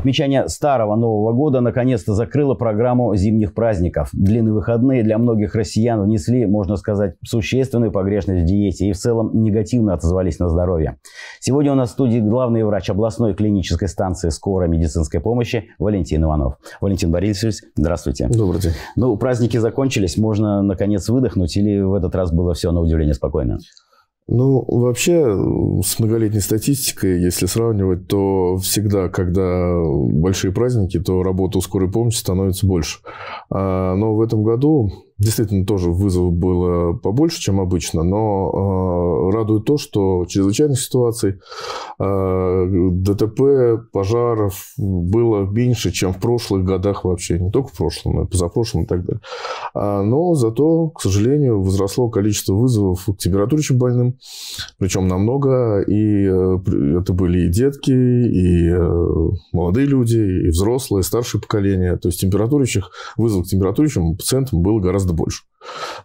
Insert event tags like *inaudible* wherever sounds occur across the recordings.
Отмечание Старого Нового года наконец-то закрыло программу зимних праздников. Длинные выходные для многих россиян внесли, можно сказать, существенную погрешность в диете и в целом негативно отозвались на здоровье. Сегодня у нас в студии главный врач областной клинической станции скорой медицинской помощи Валентин Иванов. Валентин Борисович, здравствуйте. Добрый день. Ну, праздники закончились, можно наконец выдохнуть или в этот раз было все на удивление спокойно? Ну, вообще, с многолетней статистикой, если сравнивать, то всегда, когда большие праздники, то работа у скорой помощи становится больше. А, но в этом году Действительно, тоже вызовов было побольше, чем обычно, но э, радует то, что чрезвычайных ситуаций, э, ДТП, пожаров было меньше, чем в прошлых годах вообще. Не только в прошлом, но и позапрошлом и так далее. А, но зато, к сожалению, возросло количество вызовов к температуричным больным, причем намного. И э, это были и детки, и э, молодые люди, и взрослые, и старшее поколение. То есть температуричных, вызовов к температуричным пациентам было гораздо гораздо больше.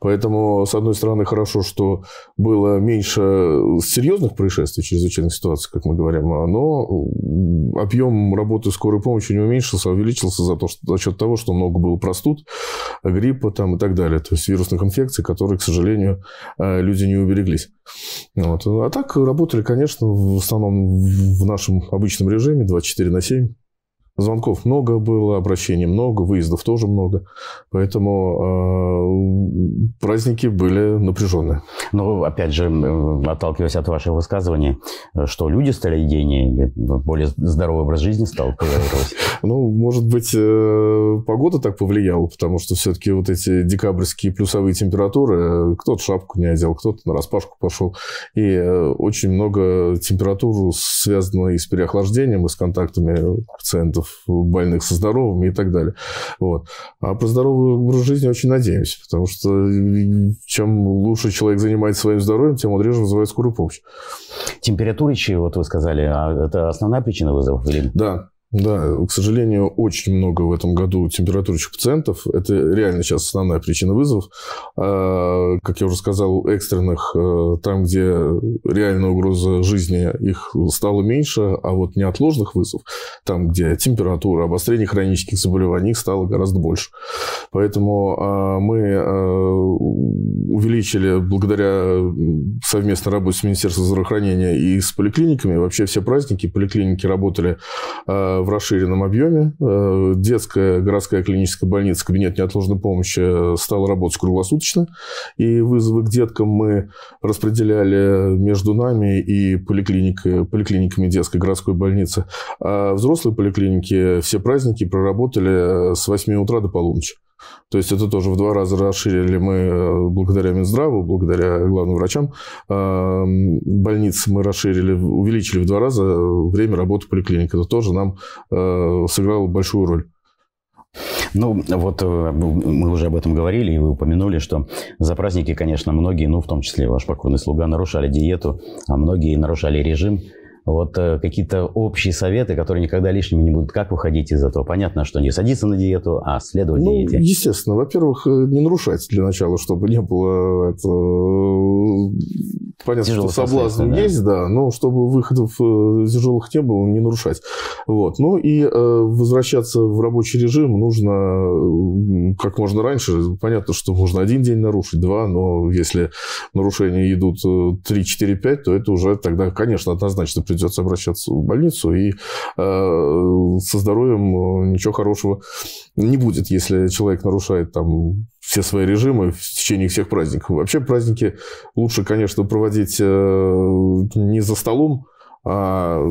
Поэтому, с одной стороны, хорошо, что было меньше серьезных происшествий, чрезвычайных ситуаций, как мы говорим, но объем работы скорой помощи не уменьшился, а увеличился за, то, что, за счет того, что много было простуд, гриппа там, и так далее. То есть вирусных инфекций, которые, к сожалению, э, люди не убереглись. Вот. А так работали, конечно, в основном в нашем обычном режиме 24 на 7. Звонков много было, обращений много, выездов тоже много. Поэтому э, праздники были напряженные. Но, опять же, отталкиваясь от вашего высказывания, что люди стали единее или более здоровый образ жизни стал появляться? *laughs* Ну, может быть, э, погода так повлияла, потому что все-таки вот эти декабрьские плюсовые температуры, кто-то шапку не одел, кто-то на распашку пошел. И э, очень много температур связано и с переохлаждением, и с контактами пациентов пациентов больных со здоровыми и так далее. Вот. А про здоровый образ жизни очень надеемся, потому что чем лучше человек занимается своим здоровьем, тем он реже вызывает скорую помощь. Температуричи, вот вы сказали, а это основная причина вызовов? Или... Да, да, к сожалению, очень много в этом году температурных пациентов. Это реально сейчас основная причина вызовов. А, как я уже сказал, экстренных, э, там, где реальная угроза жизни, их стало меньше, а вот неотложных вызовов, там, где температура, обострение хронических заболеваний, их стало гораздо больше. Поэтому а, мы а, увеличили благодаря совместной работе с Министерством здравоохранения и с поликлиниками, вообще все праздники поликлиники работали в расширенном объеме. Э, детская городская клиническая больница, кабинет неотложной помощи стала работать круглосуточно. И вызовы к деткам мы распределяли между нами и поликлиникой, поликлиниками детской городской больницы. А взрослые поликлиники все праздники проработали с 8 утра до полуночи. То есть это тоже в два раза расширили мы э, благодаря Минздраву, благодаря главным врачам э, больниц мы расширили, увеличили в два раза время работы поликлиник. Это тоже нам э, сыграло большую роль. Ну, вот мы уже об этом говорили, и вы упомянули, что за праздники, конечно, многие, ну, в том числе ваш покойный слуга, нарушали диету, а многие нарушали режим вот э, какие-то общие советы, которые никогда лишними не будут. Как выходить из этого? Понятно, что не садиться на диету, а следовать ну, диете. Естественно. Во-первых, э, не нарушать для начала, чтобы не было... Это... Понятно, что соблазн да. есть, да, но чтобы выходов э, тяжелых не было, не нарушать. Вот. Ну и э, возвращаться в рабочий режим нужно как можно раньше. Понятно, что можно один день нарушить, два, но если нарушения идут 3, 4, 5, то это уже тогда, конечно, однозначно придется обращаться в больницу, и э, со здоровьем э, ничего хорошего не будет, если человек нарушает там все свои режимы в течение всех праздников. Вообще праздники лучше, конечно, проводить э, не за столом, а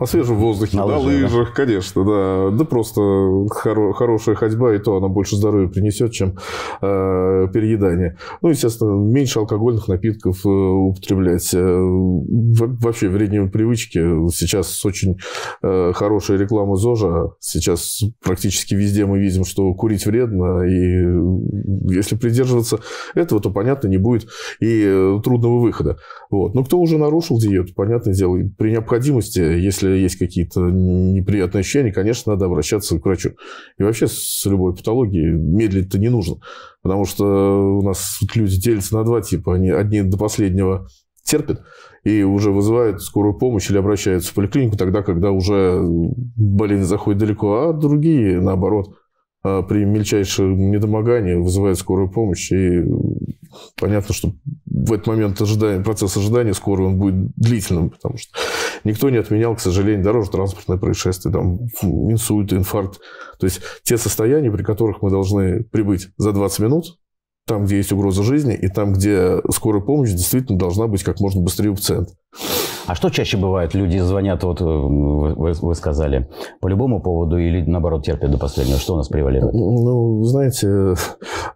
на свежем воздухе, на, на лыжах, лыжах, да? конечно, да. Да просто хоро- хорошая ходьба, и то она больше здоровья принесет, чем э, переедание. Ну, естественно, меньше алкогольных напитков э, употреблять. Э, вообще, вредные привычки. Сейчас очень э, хорошая реклама ЗОЖа. Сейчас практически везде мы видим, что курить вредно. И если придерживаться этого, то, понятно, не будет и э, трудного выхода. Вот. Но кто уже нарушил диету, понятное дело, при необходимости, если есть какие-то неприятные ощущения, конечно, надо обращаться к врачу. И вообще с любой патологией медлить-то не нужно. Потому что у нас люди делятся на два типа. Они одни до последнего терпит и уже вызывает скорую помощь или обращаются в поликлинику тогда, когда уже болезнь заходит далеко, а другие, наоборот, а, при мельчайшем недомогании вызывают скорую помощь. И понятно, что в этот момент ожидания, процесс ожидания скорой он будет длительным, потому что никто не отменял, к сожалению, дорожно-транспортное происшествие, там, инсульт, инфаркт. То есть те состояния, при которых мы должны прибыть за 20 минут, там, где есть угроза жизни, и там, где скорая помощь действительно должна быть как можно быстрее у пациента. А что чаще бывает? Люди звонят, вот э, вы, вы сказали, по любому поводу или наоборот терпят до последнего? Что у нас превалирует? Ну, знаете,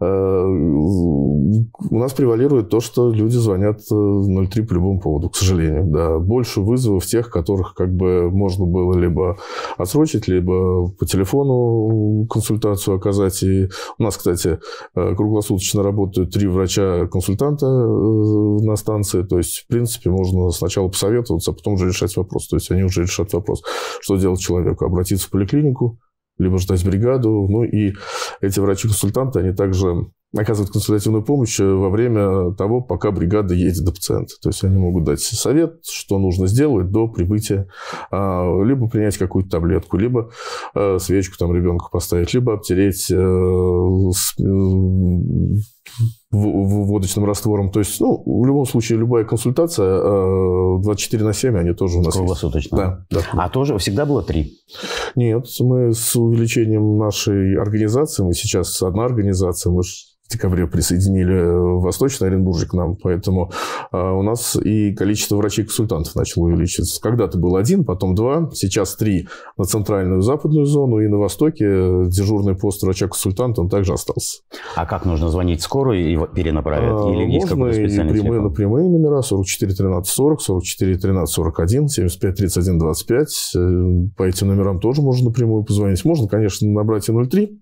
у нас превалирует то, что люди звонят 03 э, по любому поводу, к сожалению. Да. Больше вызовов тех, которых как бы можно было либо отсрочить, либо по телефону консультацию оказать. И у нас, кстати, круглосуточно работают три врача-консультанта на станции. То есть, в принципе, можно сначала посоветоваться, а потом уже решать вопрос. То есть они уже решат вопрос, что делать человеку. Обратиться в поликлинику, либо ждать бригаду. Ну и эти врачи-консультанты, они также оказывают консультативную помощь во время того, пока бригада едет до пациента. То есть они могут дать совет, что нужно сделать до прибытия, а, либо принять какую-то таблетку, либо а, свечку там ребенку поставить, либо обтереть э, водочным раствором. То есть, ну, в любом случае, любая консультация 24 э, на 7, они тоже у нас Круглосуточно. Да, да. А тоже всегда было три? Нет, мы с увеличением нашей организации, мы сейчас одна организация, мы в декабре присоединили э, Восточный Оренбуржик к нам, поэтому а, у нас и количество врачей-консультантов начало увеличиваться. Когда-то был один, потом два, сейчас три на центральную западную зону, и на востоке дежурный пост врача-консультанта, он также остался. А как нужно звонить скорую и перенаправят? А, Или можно есть и прямые, телефон? на прямые номера 44 13 40, 44 13 41, 75 31 25. По этим номерам тоже можно напрямую позвонить. Можно, конечно, набрать и 03,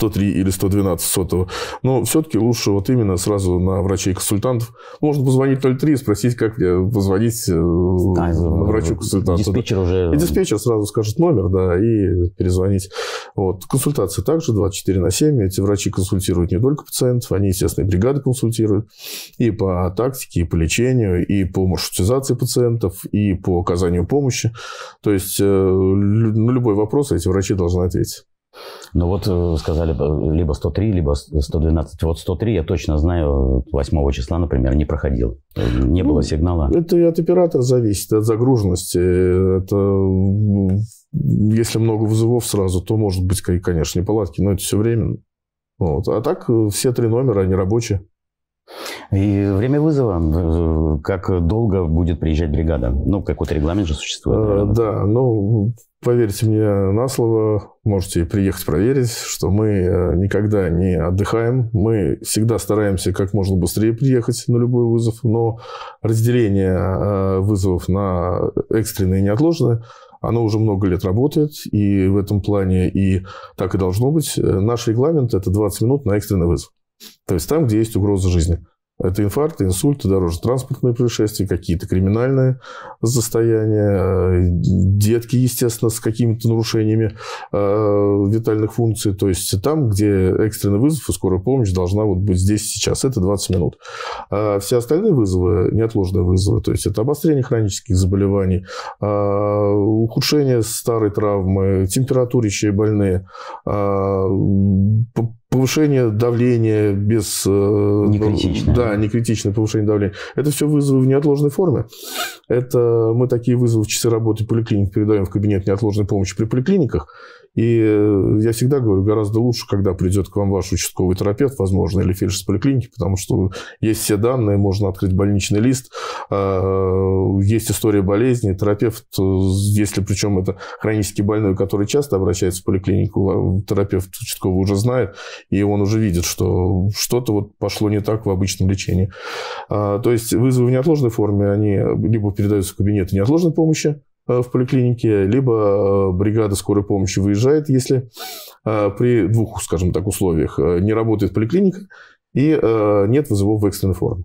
103 или 112 сотого. Но все-таки лучше вот именно сразу на врачей-консультантов. Можно позвонить 03 и спросить, как мне позвонить э, а, врачу-консультанту. Диспетчер да. уже... И диспетчер сразу скажет номер, да, и перезвонить. Вот. Консультация также 24 на 7. Эти врачи консультируют не только пациентов, они, естественно, и бригады консультируют. И по тактике, и по лечению, и по маршрутизации пациентов, и по оказанию помощи. То есть, э, на любой вопрос эти врачи должны ответить. Ну вот э, сказали либо 103, либо 112. Вот 103 я точно знаю, 8 числа, например, не проходил. Не было ну, сигнала. Это и от оператора зависит, от загруженности. Это если много вызовов сразу, то может быть, конечно, неполадки, но это все время. Вот. А так э, все три номера, они рабочие. И время вызова, э, как долго будет приезжать бригада? Ну, какой-то регламент же существует. А, да, ну, поверьте мне на слово, можете приехать проверить, что мы э, никогда не отдыхаем. Мы всегда стараемся как можно быстрее приехать на любой вызов, но разделение э, вызовов на экстренные и неотложные оно уже много лет работает, и в этом плане и так и должно быть. Наш регламент – это 20 минут на экстренный вызов. То есть там, где есть угроза жизни. Это инфаркты, инсульты, дорожно-транспортные происшествия, какие-то криминальные состояния, детки, естественно, с какими-то нарушениями э, витальных функций. То есть там, где экстренный вызов и скорая помощь должна вот быть здесь сейчас. Это 20 минут. А все остальные вызовы, неотложные вызовы, то есть это обострение хронических заболеваний, э, ухудшение старой травмы, температурящие больные, э, повышение давления без... Э, не. Да, не критичное повышение давления. Это все вызовы в неотложной форме. Это мы такие вызовы в часы работы поликлиник передаем в кабинет неотложной помощи при поликлиниках. И э, я всегда говорю, гораздо лучше, когда придет к вам ваш участковый терапевт, возможно, или фельдшер с поликлиники, потому что есть все данные, можно открыть больничный лист, а, есть история болезни, терапевт, если причем это хронически больной, который часто обращается в поликлинику, терапевт участковый уже знает, и он уже видит, что что-то вот пошло не так в обычном лечении. А, то есть вызовы в неотложной форме, они либо передаются в кабинеты неотложной помощи, Э, в поликлинике, либо э, бригада скорой помощи выезжает, если э, при двух, скажем так, условиях не работает поликлиника и нет вызовов в экстренной форме.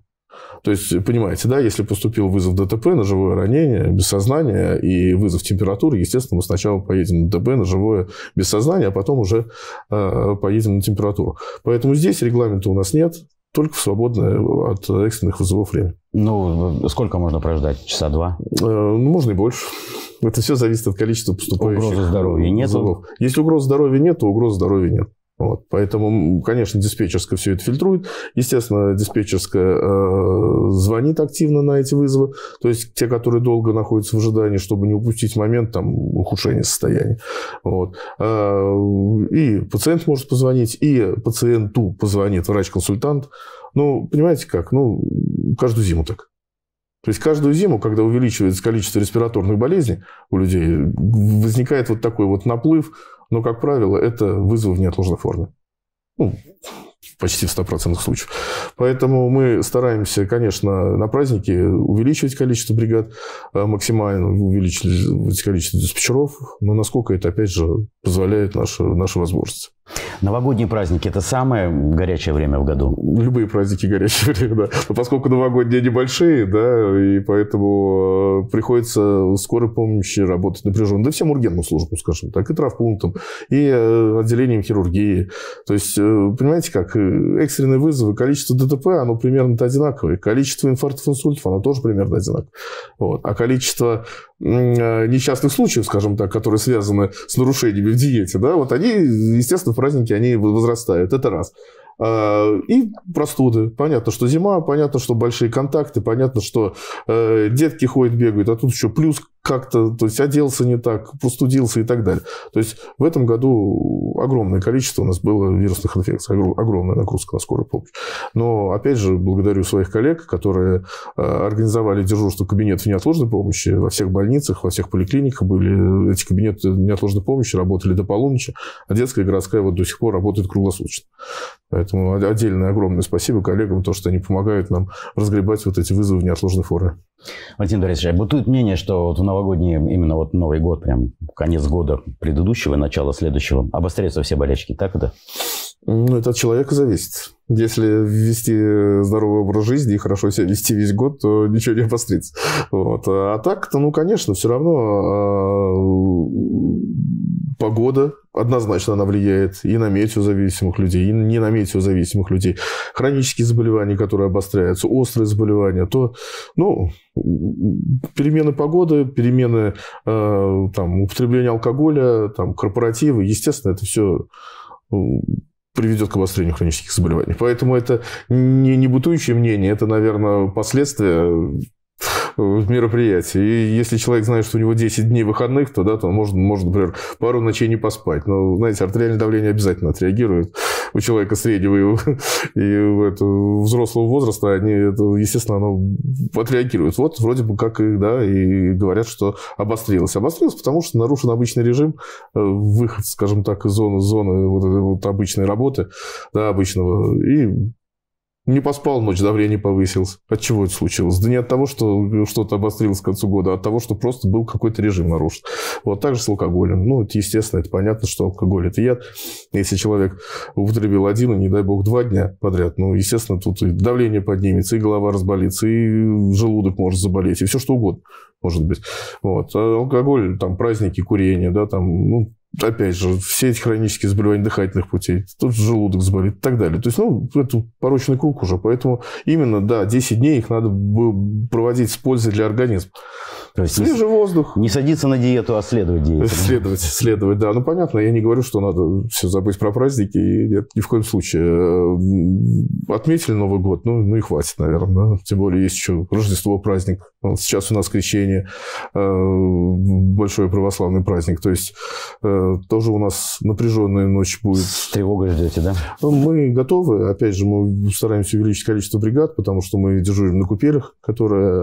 То есть, понимаете, да, если поступил вызов ДТП на живое ранение, без сознания и вызов температуры, естественно, мы сначала поедем на ДТП на живое без сознания, а потом уже поедем на температуру. Поэтому здесь регламента у нас нет. Только в свободное от экстренных вызовов время. Ну, сколько можно прождать? Часа два? Э, ну, можно и больше. Это все зависит от количества поступающих. Угрозы здоровья нет? Если угрозы здоровья нет, то угрозы здоровья нет. Вот. Поэтому, конечно, диспетчерская все это фильтрует. Естественно, диспетчерская э, звонит активно на эти вызовы. То есть те, которые долго находятся в ожидании, чтобы не упустить момент там, ухудшения состояния. Вот. Э, и пациент может позвонить, и пациенту позвонит врач-консультант. Ну, понимаете как? Ну, каждую зиму так. То есть каждую зиму, когда увеличивается количество респираторных болезней у людей, возникает вот такой вот наплыв но, как правило, это вызов в неотложной форме. Ну, почти в 100% случаев. Поэтому мы стараемся, конечно, на праздники увеличивать количество бригад э, максимально, увеличивать количество диспетчеров, но насколько это, опять же, позволяет наши, наши возможности. Новогодние праздники – это самое горячее время в году? Любые праздники – горячее *laughs* время, да. Но поскольку новогодние небольшие, да, и поэтому э, приходится скорой помощи работать напряженно. Да всем ургентным службам, скажем так, и травпунктом, и э, отделением хирургии. То есть, э, понимаете как, экстренные вызовы, количество ДТП, оно примерно одинаковое. Количество инфарктов, инсультов, оно тоже примерно одинаковое. Вот. А количество несчастных случаев, скажем так, которые связаны с нарушениями в диете, да, вот они, естественно, в праздники они возрастают. Это раз. А, и простуды. Понятно, что зима, понятно, что большие контакты, понятно, что э, детки ходят, бегают, а тут еще плюс как-то, то есть оделся не так, простудился и так далее. То есть в этом году огромное количество у нас было вирусных инфекций, огромная нагрузка на скорую помощь. Но, опять же, благодарю своих коллег, которые э, организовали дежурство кабинетов неотложной помощи во всех больницах, во всех поликлиниках были эти кабинеты неотложной помощи, работали до полуночи, а детская и городская вот до сих пор работает круглосуточно. Поэтому отдельное огромное спасибо коллегам, то, что они помогают нам разгребать вот эти вызовы в неотложной форме. Валентин Борисович, а бытует мнение, что вот в новогодние, именно вот Новый год, прям конец года предыдущего, начало следующего, обостряются все болячки, так это? Ну, это от человека зависит. Если вести здоровый образ жизни и хорошо себя вести весь год, то ничего не обострится. Вот. А так-то, ну, конечно, все равно а, погода однозначно она влияет и на метеозависимых людей, и не на метеозависимых людей. Хронические заболевания, которые обостряются, острые заболевания, то, ну, перемены погоды, перемены э, там, употребления алкоголя, там, корпоративы, естественно, это все приведет к обострению хронических заболеваний. Поэтому это не, не бытующее мнение, это, наверное, последствия мероприятие. И если человек знает, что у него 10 дней выходных, то, да, то он может, может, например, пару ночей не поспать. Но, знаете, артериальное давление обязательно отреагирует у человека среднего и, *laughs* и это, взрослого возраста, они, это, естественно, оно отреагирует. Вот вроде бы как и, да, и говорят, что обострилось. Обострилось, потому что нарушен обычный режим, э, выход, скажем так, из зоны, зоны вот, вот обычной работы, да, обычного, и не поспал ночь, давление повысилось. От чего это случилось? Да не от того, что что-то обострилось к концу года, а от того, что просто был какой-то режим нарушен. Вот так же с алкоголем. Ну, это естественно, это понятно, что алкоголь – это яд. Если человек употребил один, и, не дай бог, два дня подряд, ну, естественно, тут и давление поднимется, и голова разболится, и желудок может заболеть, и все что угодно может быть. Вот. А алкоголь, там, праздники, курение, да, там, ну, опять же, все эти хронические заболевания дыхательных путей, тут желудок заболит и так далее. То есть, ну, это порочный круг уже. Поэтому именно, да, 10 дней их надо проводить с пользой для организма. То есть Свежий не, воздух. Не садиться на диету, а следовать диете. Следовать, следовать, да. Ну, понятно, я не говорю, что надо все забыть про праздники. Нет, ни в коем случае. Э, отметили Новый год, ну, ну и хватит, наверное. Да? Тем более есть еще Рождество, праздник. Вот сейчас у нас крещение, э, большой православный праздник. То есть э, тоже у нас напряженная ночь будет. С тревогой ждете, да? Ну, мы готовы. Опять же, мы стараемся увеличить количество бригад, потому что мы дежурим на купелях, которые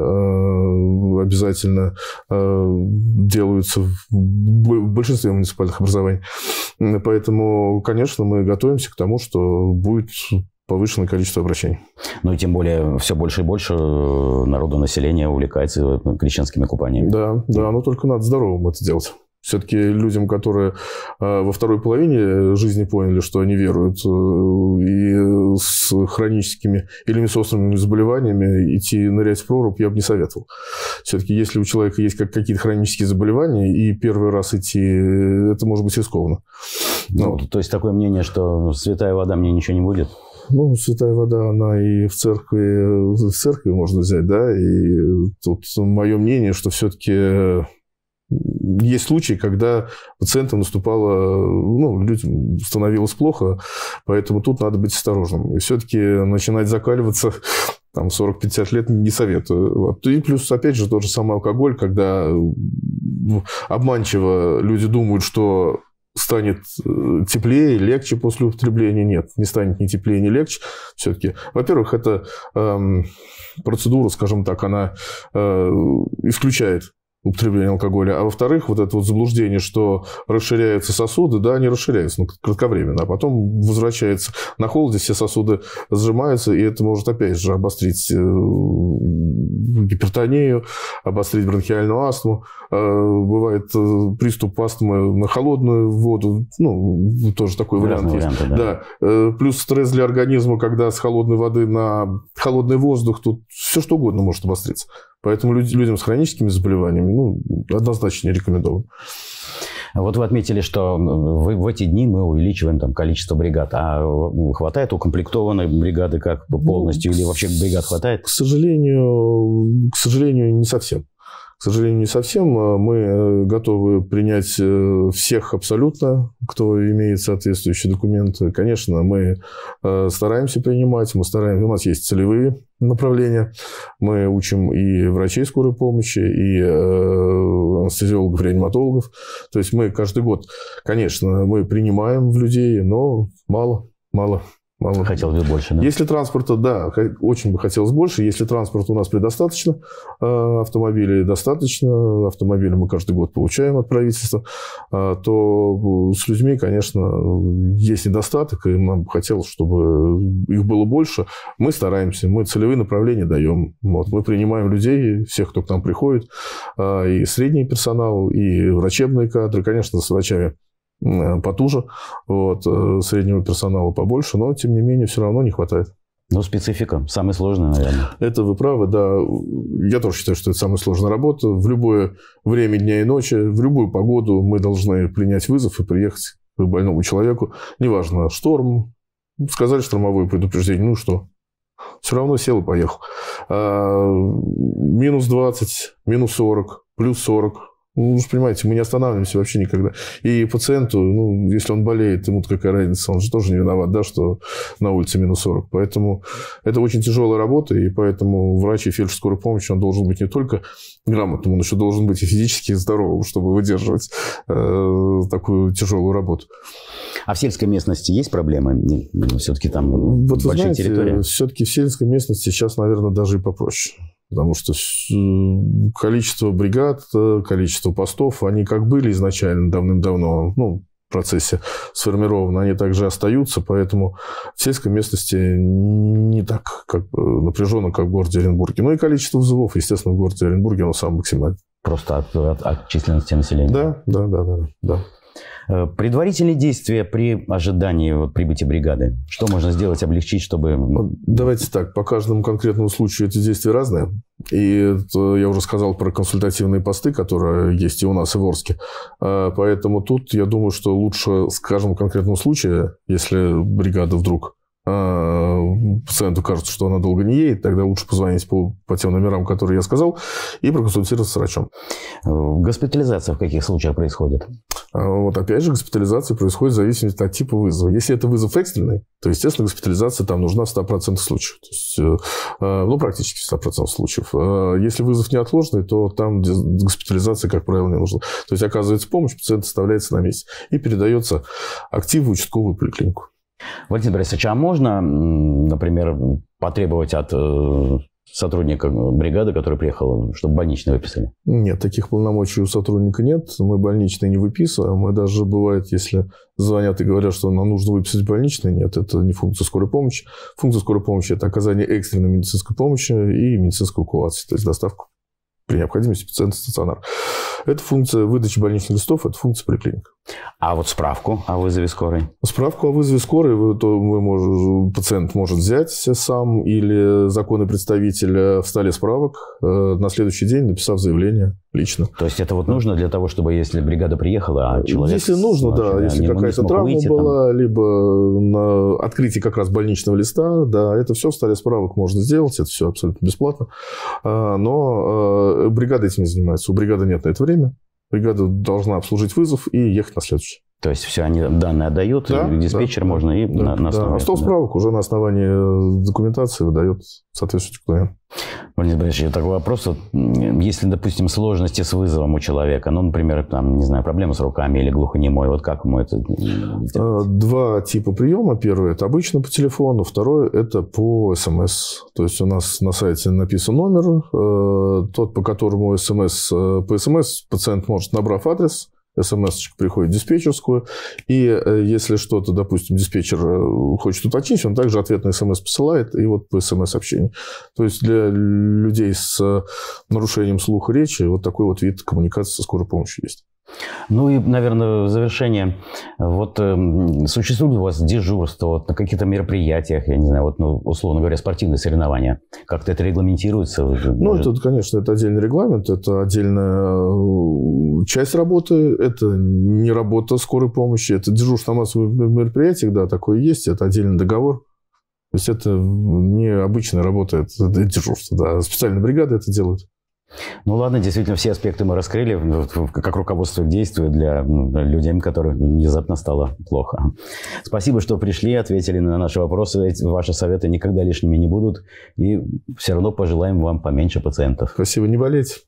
обязательно действительно э, делаются в большинстве муниципальных образований. Поэтому, конечно, мы готовимся к тому, что будет повышенное количество обращений. Ну и тем более все больше и больше народу населения увлекается крещенскими купаниями. Да, да, но только надо здоровым это делать. Все-таки людям, которые э, во второй половине жизни поняли, что они веруют, э, и с хроническими или с острыми заболеваниями идти нырять в прорубь я бы не советовал. Все-таки если у человека есть какие-то хронические заболевания, и первый раз идти, это может быть рискованно. Ну, ну, то есть такое мнение, что святая вода мне ничего не будет? Ну, святая вода, она и в церкви, в церкви можно взять, да, и тут мое мнение, что все-таки есть случаи, когда пациентам наступало, ну, людям становилось плохо, поэтому тут надо быть осторожным. И все-таки начинать закаливаться там 40-50 лет не советую. Вот. И плюс, опять же, тот же самый алкоголь, когда обманчиво люди думают, что станет э, теплее, легче после употребления. Нет, не станет ни теплее, ни легче. Все-таки, во-первых, эта эм, процедура, скажем так, она э, исключает употребления алкоголя, а во-вторых, вот это вот заблуждение, что расширяются сосуды, да, они расширяются, ну, кратковременно, а потом возвращается на холоде, все сосуды сжимаются, и это может опять же обострить э, гипертонию, обострить бронхиальную астму, э, бывает э, приступ астмы на холодную воду, ну, тоже такой вариант есть. Варианты, да. да. Плюс стресс для организма, когда с холодной воды на холодный воздух, тут все что угодно может обостриться. Поэтому людям с хроническими заболеваниями ну, однозначно не рекомендован. Вот вы отметили, что в, в эти дни мы увеличиваем там, количество бригад. А хватает укомплектованной бригады как полностью? Ну, или вообще бригад хватает? К сожалению, к сожалению, не совсем. К сожалению, не совсем. А мы э, готовы принять э, всех абсолютно, кто имеет соответствующие документы. Конечно, мы э, стараемся принимать, мы стараемся, у нас есть целевые направления. Мы учим и врачей скорой помощи, и анестезиологов, реаниматологов. То есть мы каждый год, конечно, мы принимаем в людей, но мало, мало. Мало. Хотелось бы больше, да? Если транспорта, да, очень бы хотелось больше. Если транспорта у нас предостаточно, э, автомобилей достаточно, автомобили мы каждый год получаем от правительства, э, то с людьми, конечно, есть недостаток, и нам бы хотелось, чтобы их было больше. Мы стараемся, мы целевые направления даем. Вот. Мы принимаем людей, всех, кто к нам приходит, э, и средний персонал, и врачебные кадры. Конечно, с врачами Э, потуже, вот, э, среднего персонала побольше, но, тем не менее, все равно не хватает. Ну, специфика. Самая сложная, наверное. Это вы правы, да. Я тоже считаю, что это самая сложная работа. В любое время дня и ночи, в любую погоду мы должны принять вызов и приехать к больному человеку. Неважно, шторм, сказали штормовое предупреждение, ну что, все равно сел и поехал. А, минус 20, минус 40, плюс 40, ну, вы же понимаете, мы не останавливаемся вообще никогда. И пациенту, ну, если он болеет, ему какая разница, он же тоже не виноват, да, что на улице минус 40. Поэтому это очень тяжелая работа, и поэтому врач и фельдшер скорой помощи, он должен быть не только грамотным, он еще должен быть и физически здоровым, чтобы выдерживать э, такую тяжелую работу. А в сельской местности есть проблемы? Все-таки там вот большие знаете, территории? Все-таки в сельской местности сейчас, наверное, даже и попроще. Потому что количество бригад, э, количество постов, они как были изначально давным-давно, ну, в процессе сформированы, они также остаются, поэтому в сельской местности не так как напряженно, как в городе Оренбурге. Ну и количество вызовов, естественно, в городе Оренбурге оно самое максимальное. Просто от, от, от численности населения? Да, да, да, да. да. Э, предварительные действия при ожидании вот, прибытия бригады. Что можно сделать, облегчить, чтобы... Давайте так, по каждому конкретному случаю эти действия разные. И я уже сказал про консультативные посты, которые есть и у нас, и в Орске. Э, поэтому тут я думаю, что лучше, скажем, в конкретном случае, если бригада вдруг а, пациенту кажется, что она долго не едет, тогда лучше позвонить по, по тем номерам, которые я сказал, и проконсультироваться с врачом. Госпитализация в каких случаях происходит? А, вот опять же, госпитализация происходит в зависимости от типа вызова. Если это вызов экстренный, то, естественно, госпитализация там нужна в 100% случаев. То есть, э, э, ну, практически в 100% случаев. А если вызов неотложный, то там госпитализация, как правило, не нужна. То есть, оказывается помощь, пациент оставляется на месте и передается актив в участковую поликлинику. Валентин Борисович, а можно, например, потребовать от э, сотрудника бригады, который приехал, чтобы больничный выписали? Нет, таких полномочий у сотрудника нет. Мы больничные не выписываем. Мы даже бывает, если звонят и говорят, что нам нужно выписать больничный, нет, это не функция скорой помощи. Функция скорой помощи – это оказание экстренной медицинской помощи и медицинской эвакуации, то есть доставку при необходимости пациента в стационар. Это функция выдачи больничных листов, это функция поликлиника. А вот справку о вызове скорой? Справку о вызове скорой вы, то вы можете, пациент может взять сам или законный представитель в столе справок э, на следующий день, написав заявление лично. То есть это вот нужно для того, чтобы если бригада приехала, а человек... Если нужно, да. Если какая-то травма выйти, была, там... либо на открытии как раз больничного листа, да, это все в столе справок можно сделать, это все абсолютно бесплатно. А, но э, бригада этим не занимается. У бригады нет на это время. Бригада должна обслужить вызов и ехать на следующий. То есть все они данные отдают, да, диспетчер да, можно и да, на, на основании. Да. А стол справок уже на основании э, документации выдает соответствующий клиент. Владимир Борисович, такой вопрос. Если, допустим, сложности с вызовом у человека, ну, например, там, не знаю, проблемы с руками или глухонемой, вот как ему это э, Два типа приема. Первый – это обычно по телефону, второй – это по СМС. То есть у нас на сайте написан номер, э, тот, по которому СМС, по СМС пациент может, набрав адрес, смс приходит в диспетчерскую, и э, если что-то, допустим, диспетчер э, хочет уточнить, он также ответ на смс посылает, и вот по смс-общению. То есть для людей с э, нарушением слуха речи вот такой вот вид коммуникации со скорой помощью есть. Ну и, наверное, в завершение. Вот э, существует у вас дежурство вот, на каких-то мероприятиях, я не знаю, вот, ну, условно говоря, спортивные соревнования? Как-то это регламентируется? Ну, это, конечно, это отдельный регламент, это отдельная э, часть работы, это не работа скорой помощи, это дежурство на массовых мероприятиях, да, такое есть, это отдельный договор. То есть это не обычная работа, это дежурство, да, специальная бригада это делает. Ну ладно, действительно, все аспекты мы раскрыли, как руководство действует для людей, которым внезапно стало плохо. Спасибо, что пришли, ответили на наши вопросы. Ваши советы никогда лишними не будут. И все равно пожелаем вам поменьше пациентов. Спасибо, не болеть.